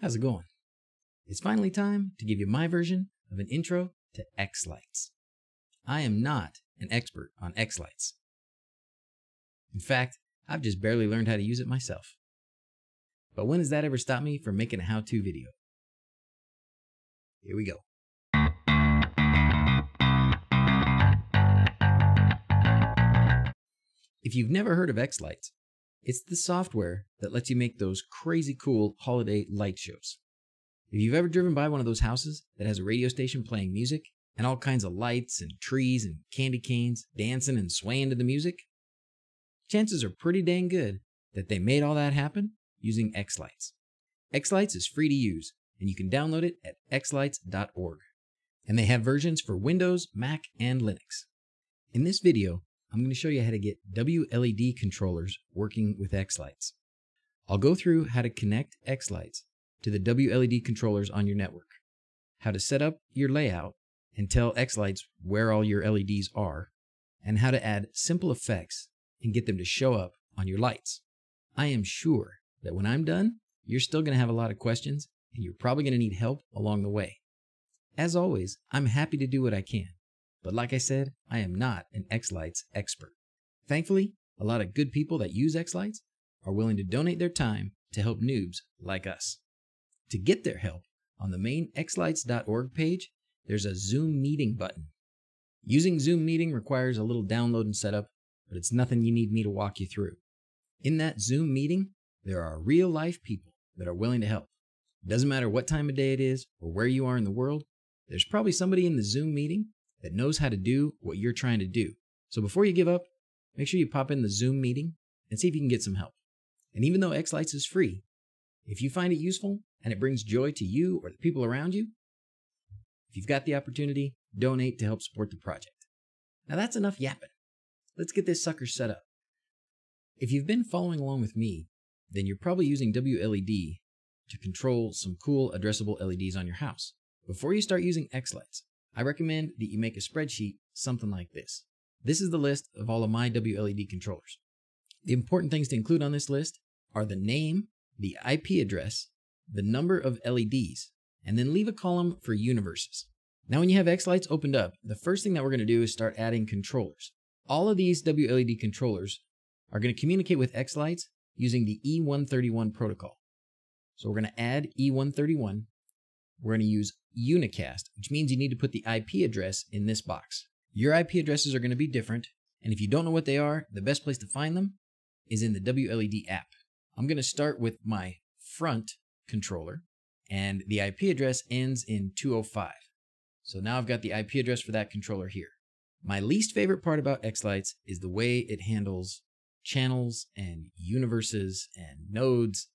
How's it going? It's finally time to give you my version of an intro to xLights. I am not an expert on xLights. In fact, I've just barely learned how to use it myself. But when has that ever stopped me from making a how-to video? Here we go. If you've never heard of xLights, it's the software that lets you make those crazy cool holiday light shows. If you've ever driven by one of those houses that has a radio station playing music and all kinds of lights and trees and candy canes dancing and swaying to the music, chances are pretty dang good that they made all that happen using xLights. xLights is free to use, and you can download it at xlights.org. And they have versions for Windows, Mac, and Linux. In this video, I'm going to show you how to get WLED controllers working with xLights. I'll go through how to connect xLights to the WLED controllers on your network, how to set up your layout and tell xLights where all your LEDs are, and how to add simple effects and get them to show up on your lights. I am sure that when I'm done, you're still going to have a lot of questions and you're probably going to need help along the way. As always, I'm happy to do what I can. But like I said, I am not an xLights expert. Thankfully, a lot of good people that use xLights are willing to donate their time to help noobs like us. To get their help, on the main xlights.org page, there's a Zoom meeting button. Using Zoom meeting requires a little download and setup, but it's nothing you need me to walk you through. In that Zoom meeting, there are real life people that are willing to help. It doesn't matter what time of day it is or where you are in the world, there's probably somebody in the Zoom meeting that knows how to do what you're trying to do. So before you give up, make sure you pop in the Zoom meeting and see if you can get some help. And even though xLights is free, if you find it useful and it brings joy to you or the people around you, if you've got the opportunity, donate to help support the project. Now that's enough yapping. Let's get this sucker set up. If you've been following along with me, then you're probably using WLED to control some cool addressable LEDs on your house. Before you start using xLights, I recommend that you make a spreadsheet something like this. This is the list of all of my WLED controllers. The important things to include on this list are the name, the IP address, the number of LEDs, and then leave a column for universes. Now when you have xLights opened up, the first thing that we're going to do is start adding controllers. All of these WLED controllers are going to communicate with xLights using the E131 protocol. So we're going to add E131. We're going to use unicast, which means you need to put the IP address in this box. Your IP addresses are going to be different, and if you don't know what they are, the best place to find them is in the WLED app. I'm going to start with my front controller, and the IP address ends in 205. So now I've got the IP address for that controller here. My least favorite part about xLights is the way it handles channels and universes and nodes,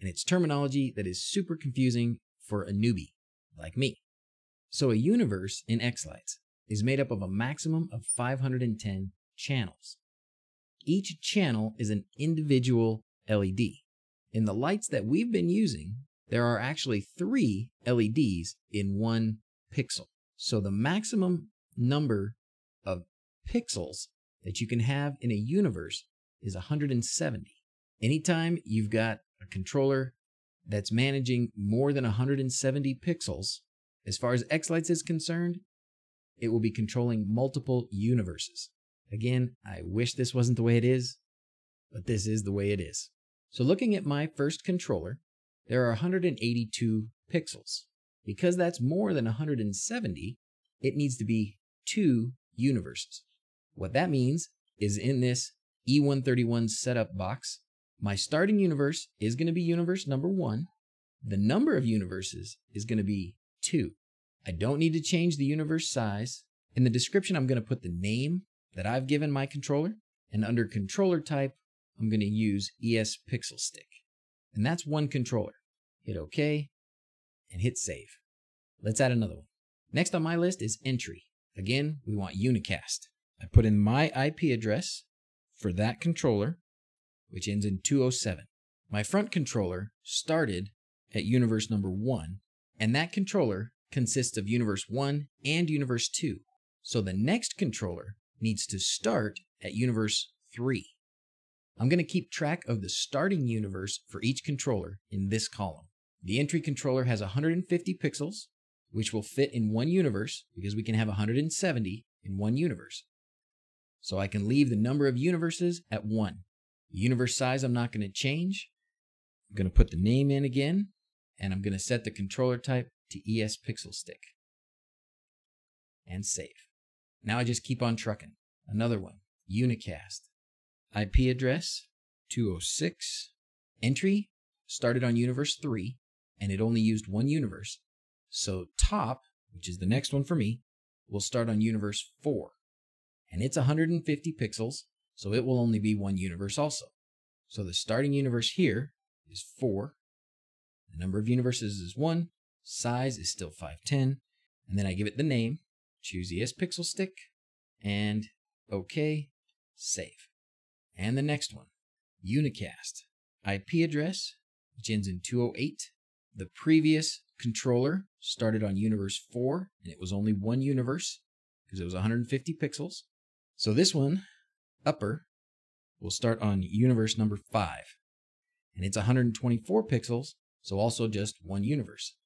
and its terminology that is super confusing for a newbie like me. So a universe in xLights is made up of a maximum of 510 channels. Each channel is an individual LED. In the lights that we've been using, there are actually three LEDs in one pixel. So the maximum number of pixels that you can have in a universe is 170. Anytime you've got a controller that's managing more than 170 pixels, as far as xLights is concerned, it will be controlling multiple universes. Again, I wish this wasn't the way it is, but this is the way it is. So looking at my first controller, there are 182 pixels. Because that's more than 170, it needs to be two universes. What that means is in this E131 setup box, my starting universe is going to be universe number one. The number of universes is going to be two. I don't need to change the universe size. In the description, I'm going to put the name that I've given my controller. And under controller type, I'm going to use ES Pixel Stick. And that's one controller. Hit OK and hit save. Let's add another one. Next on my list is entry. Again, we want unicast. I put in my IP address for that controller which ends in 207. My front controller started at universe number 1, and that controller consists of universe 1 and universe 2. So the next controller needs to start at universe 3. I'm going to keep track of the starting universe for each controller in this column. The entry controller has 150 pixels, which will fit in one universe because we can have 170 in one universe. So I can leave the number of universes at 1 universe size I'm not going to change. I'm going to put the name in again, and I'm going to set the controller type to ES Pixel Stick. And save. Now I just keep on trucking. Another one, unicast. IP address 206. Entry started on universe 3, and it only used one universe. So top, which is the next one for me, will start on universe 4. And it's 150 pixels, so it will only be one universe also. So the starting universe here is 4. The number of universes is 1. Size is still 510. And then I give it the name, choose ES Pixel Stick, and OK, save. And the next one, Unicast. IP address, which ends in 208. The previous controller started on universe 4, and it was only one universe because it was 150 pixels. So this one, upper, we'll start on universe number 5, and it's 124 pixels, so also just one universe.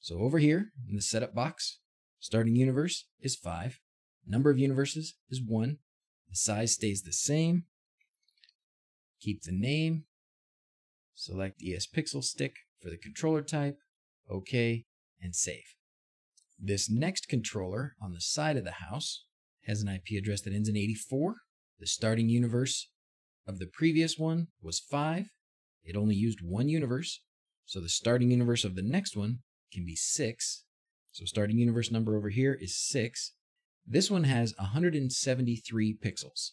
So over here in the setup box, starting universe is 5, number of universes is 1, the size stays the same, keep the name, select ES Pixel Stick for the controller type, OK, and save. This next controller on the side of the house has an IP address that ends in 84. The starting universe of the previous one was 5. It only used one universe, so the starting universe of the next one can be 6. So starting universe number over here is 6. This one has 173 pixels.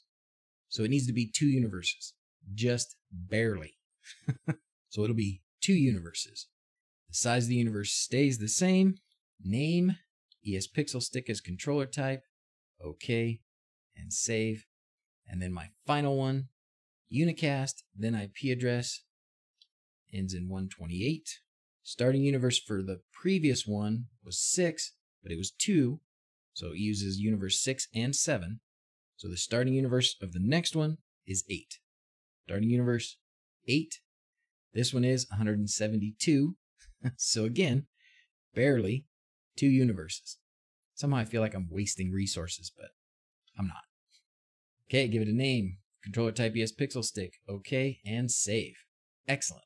So it needs to be two universes, just barely. so it'll be two universes. The size of the universe stays the same. Name, ES Pixel Stick as controller type, OK, and save. And then my final one, unicast, then IP address, ends in 128. Starting universe for the previous one was 6, but it was 2, so it uses universe 6 and 7. So the starting universe of the next one is 8. Starting universe 8. This one is 172. so again, barely two universes. Somehow I feel like I'm wasting resources, but I'm not. Okay, give it a name. Controller type ES Pixel Stick. Okay, and save. Excellent.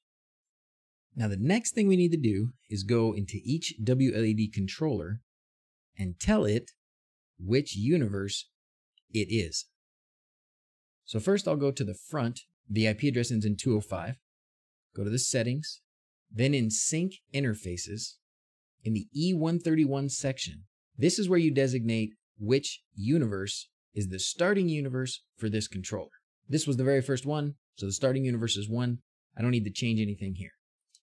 Now the next thing we need to do is go into each WLED controller and tell it which universe it is. So first I'll go to the front. The IP address ends in 205. Go to the settings. Then in sync interfaces, in the E131 section, this is where you designate which universe is the starting universe for this controller. This was the very first one, so the starting universe is 1. I don't need to change anything here.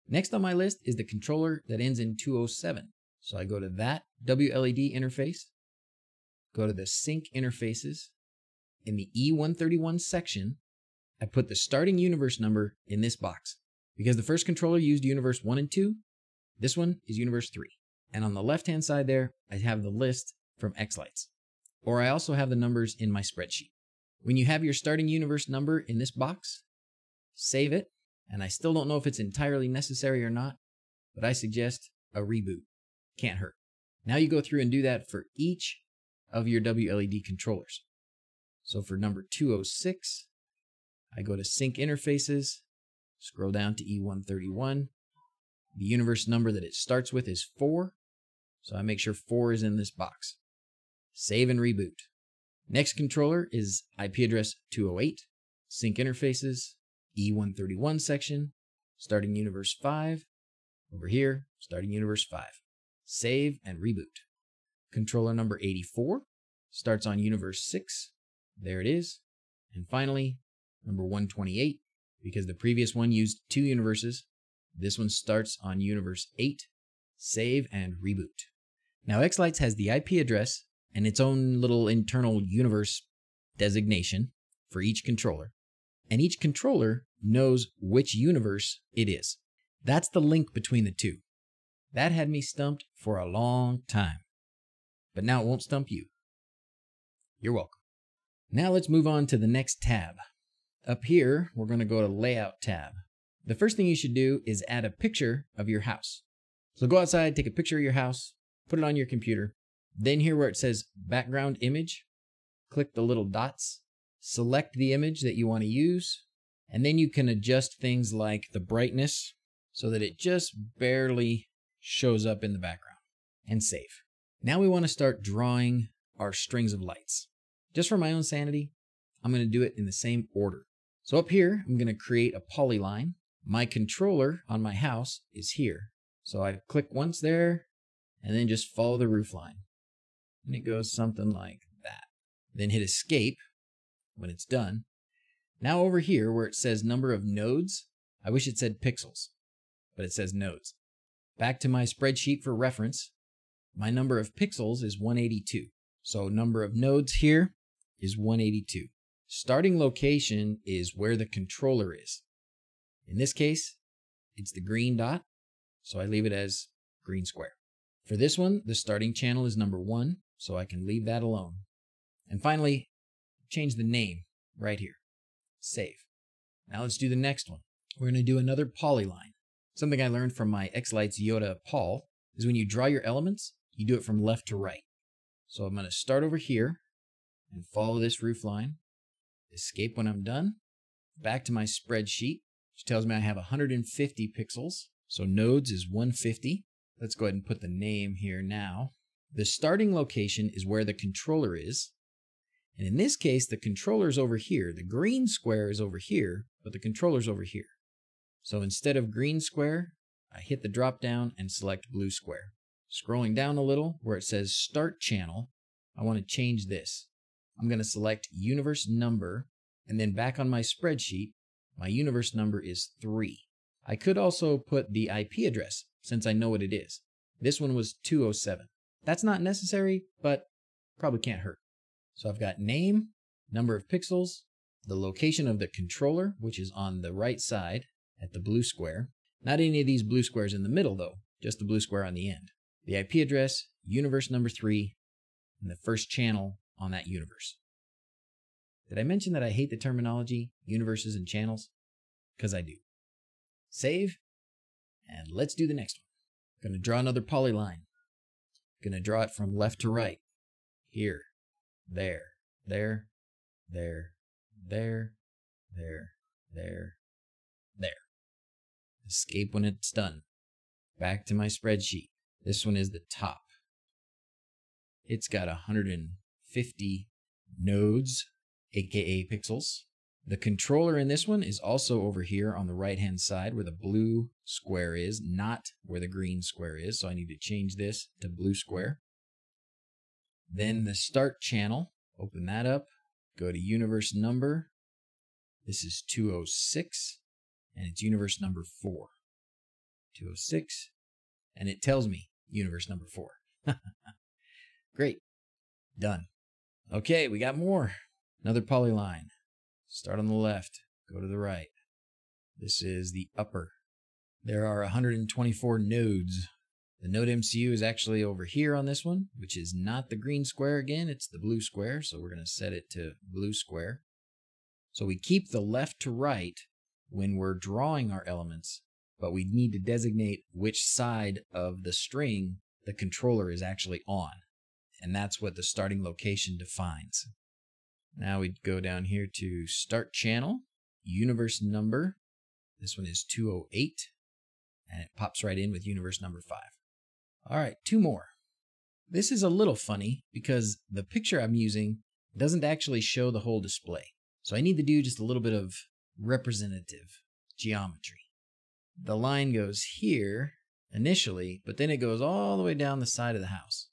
Next on my list is the controller that ends in 207. So I go to that WLED interface, go to the sync interfaces. In the E131 section, I put the starting universe number in this box because the first controller used universe 1 and 2. This one is universe 3. And on the left hand side there, I have the list from xLights. Or I also have the numbers in my spreadsheet. When you have your starting universe number in this box, save it. And I still don't know if it's entirely necessary or not, but I suggest a reboot. Can't hurt. Now you go through and do that for each of your WLED controllers. So for number 206, I go to Sync Interfaces, scroll down to E131. The universe number that it starts with is 4, so I make sure 4 is in this box. Save and reboot. Next controller is IP address 208, Sync Interfaces, E131 section, starting universe 5. Over here, starting universe 5. Save and reboot. Controller number 84 starts on universe 6. There it is. And finally, number 128, because the previous one used two universes, this one starts on universe 8. Save and reboot. Now, xLights has the IP address and its own little internal universe designation for each controller, and each controller knows which universe it is. That's the link between the two. That had me stumped for a long time. But now it won't stump you. You're welcome. Now let's move on to the next tab. Up here, we're going to go to Layout tab. The first thing you should do is add a picture of your house. So go outside, take a picture of your house, put it on your computer. Then here where it says background image, click the little dots, select the image that you want to use, and then you can adjust things like the brightness so that it just barely shows up in the background and save. Now we want to start drawing our strings of lights. Just for my own sanity, I'm going to do it in the same order. So up here, I'm going to create a polyline. My controller on my house is here. So I click once there and then just follow the roof line. And it goes something like that. Then hit escape when it's done. Now over here where it says number of nodes, I wish it said pixels, but it says nodes. Back to my spreadsheet for reference, my number of pixels is 182. So number of nodes here is 182. Starting location is where the controller is. In this case, it's the green dot, so I leave it as green square. For this one, the starting channel is number one, so I can leave that alone. And finally, change the name right here. Save. Now let's do the next one. We're going to do another polyline. Something I learned from my xLights Yoda Paul is when you draw your elements, you do it from left to right. So I'm going to start over here and follow this roof line, escape when I'm done, back to my spreadsheet, which tells me I have 150 pixels. So nodes is 150. Let's go ahead and put the name here now. The starting location is where the controller is. And in this case, the controller's over here. The green square is over here, but the controller's over here. So instead of green square, I hit the drop down and select blue square. Scrolling down a little where it says start channel, I want to change this. I'm going to select universe number and then back on my spreadsheet, my universe number is 3. I could also put the IP address since I know what it is. This one was 207. That's not necessary, but probably can't hurt. So I've got name, number of pixels, the location of the controller, which is on the right side at the blue square. Not any of these blue squares in the middle though, just the blue square on the end. The IP address, universe number 3, and the first channel on that universe. Did I mention that I hate the terminology universes and channels? Because I do. Save, and let's do the next one. I'm Going to draw another polyline. Going to draw it from left to right. Here, there, there, there, there, there, there, there. Escape when it's done. Back to my spreadsheet. This one is the top. It's got 150 nodes, aka pixels. The controller in this one is also over here on the right hand side where the blue square is, not where the green square is. So I need to change this to blue square. Then the start channel, open that up, go to universe number. This is 206 and it's universe number 4. 206 and it tells me universe number 4. Great. Done. Okay, we got more. Another polyline. Start on the left, go to the right. This is the upper. There are 124 nodes. The NodeMCU is actually over here on this one, which is not the green square again, it's the blue square, so we're going to set it to blue square. So we keep the left to right when we're drawing our elements, but we need to designate which side of the string the controller is actually on. And that's what the starting location defines. Now we go down here to Start Channel, Universe Number. This one is 208, and it pops right in with Universe Number 5. All right, two more. This is a little funny because the picture I'm using doesn't actually show the whole display. So I need to do just a little bit of representative geometry. The line goes here initially, but then it goes all the way down the side of the house.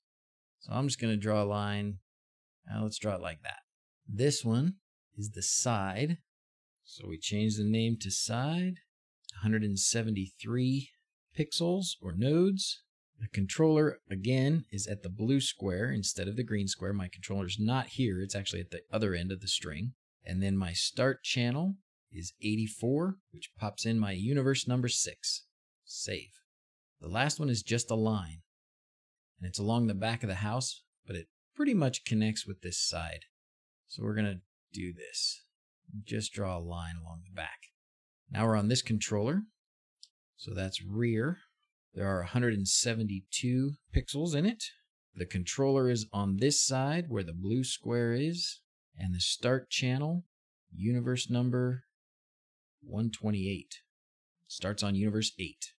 So I'm just going to draw a line. Now let's draw it like that. This one is the side. So we change the name to side. 173 pixels or nodes. The controller, again, is at the blue square instead of the green square. My controller is not here. It's actually at the other end of the string. And then my start channel is 84, which pops in my universe number 6. Save. The last one is just a line. And it's along the back of the house, but it pretty much connects with this side. So we're going to do this. Just draw a line along the back. Now we're on this controller. So that's rear. There are 172 pixels in it. The controller is on this side where the blue square is, and the start channel, universe number 128. Starts on universe 8.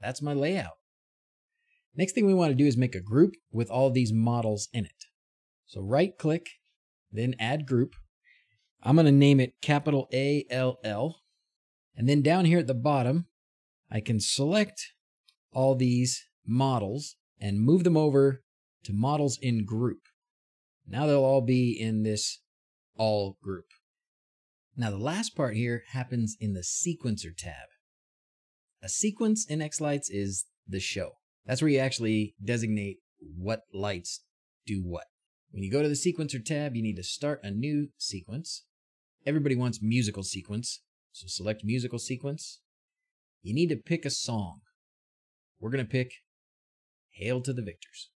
That's my layout. Next thing we want to do is make a group with all these models in it. So right click, then add group. I'm going to name it capital A L L. And then down here at the bottom, I can select all these models and move them over to models in group. Now they'll all be in this all group. Now the last part here happens in the sequencer tab. A sequence in xLights is the show. That's where you actually designate what lights do what. When you go to the sequencer tab, you need to start a new sequence. Everybody wants musical sequence, so select musical sequence. You need to pick a song. We're going to pick Hail to the Victors.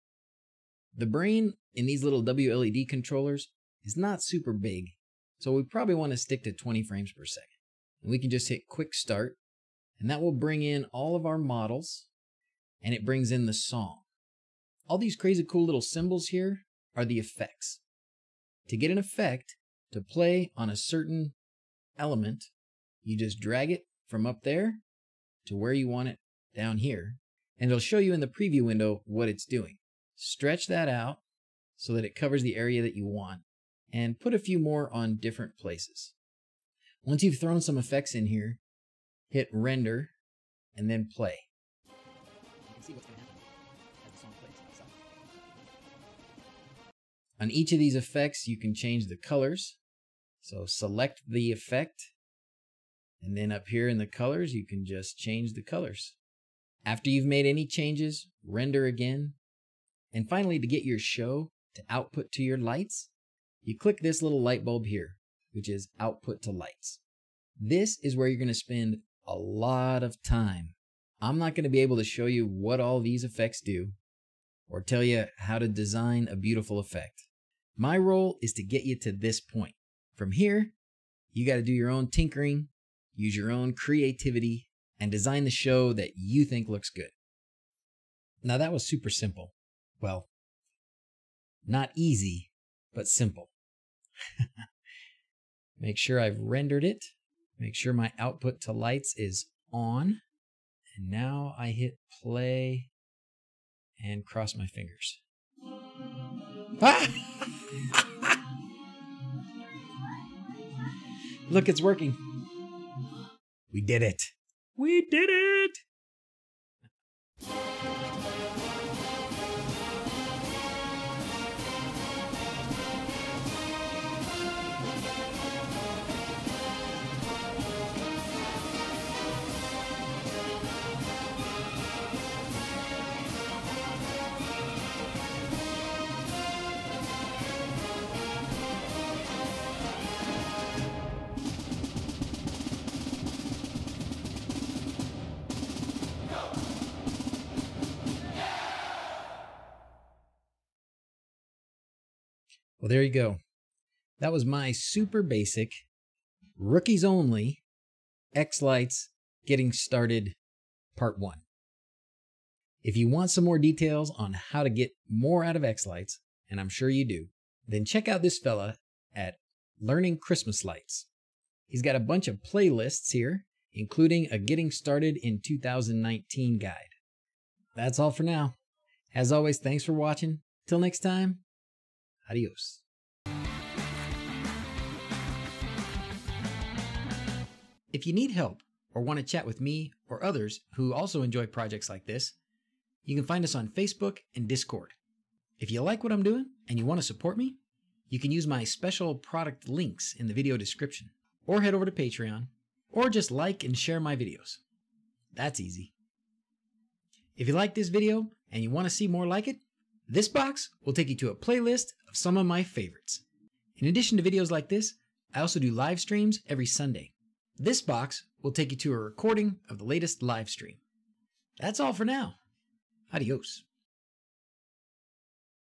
The brain in these little WLED controllers is not super big, so we probably want to stick to 20 frames per second. And we can just hit quick start, and that will bring in all of our models, and it brings in the song. All these crazy cool little symbols here are the effects. To get an effect to play on a certain element, you just drag it from up there to where you want it down here, and it'll show you in the preview window what it's doing. Stretch that out so that it covers the area that you want, and put a few more on different places. Once you've thrown some effects in here, hit render and then play. On each of these effects, you can change the colors. So select the effect, and then up here in the colors, you can just change the colors. After you've made any changes, render again. And finally, to get your show to output to your lights, you click this little light bulb here, which is output to lights. This is where you're going to spend a lot of time. I'm not going to be able to show you what all these effects do or tell you how to design a beautiful effect. My role is to get you to this point. From here, you got to do your own tinkering, use your own creativity, and design the show that you think looks good. Now, that was super simple. Well, not easy, but simple. Make sure I've rendered it. Make sure my output to lights is on. And now I hit play and cross my fingers. Ah! Look, it's working. We did it. We did it! Well, there you go. That was my super basic, rookies only, xLights Getting Started Part 1. If you want some more details on how to get more out of xLights, and I'm sure you do, then check out this fella at Learning Christmas Lights. He's got a bunch of playlists here, including a Getting Started in 2019 guide. That's all for now. As always, thanks for watching. Till next time, Adios. If you need help or want to chat with me or others who also enjoy projects like this, you can find us on Facebook and Discord. If you like what I'm doing and you want to support me, you can use my special product links in the video description, or head over to Patreon, or just like and share my videos. That's easy. If you like this video and you want to see more like it, this box will take you to a playlist of some of my favorites. In addition to videos like this, I also do live streams every Sunday. This box will take you to a recording of the latest live stream. That's all for now. Adios.